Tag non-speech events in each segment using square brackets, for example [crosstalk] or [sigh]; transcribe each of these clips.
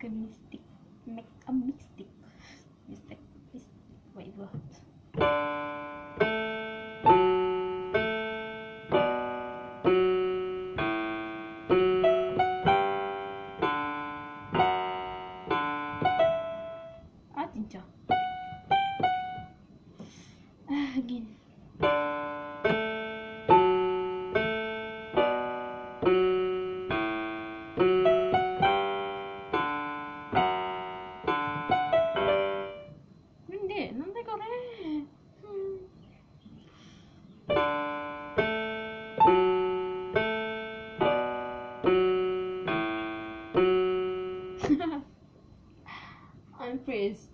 goodness is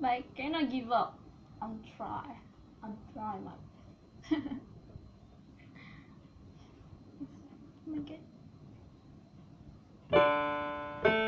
Like, cannot give up. I'm try. I'm trying, my best. [laughs]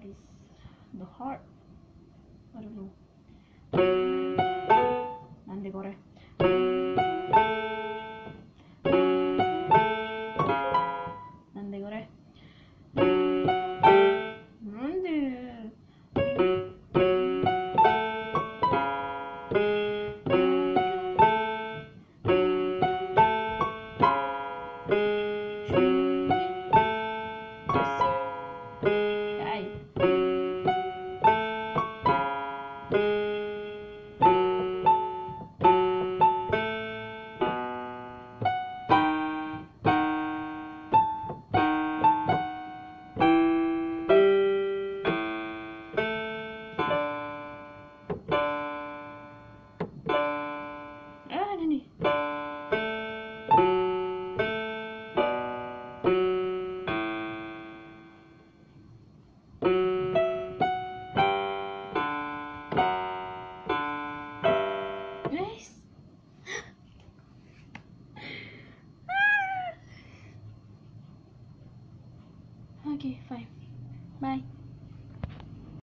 part is the heart. I don't know. Hmm. Nande kore. Okay, fine. Bye.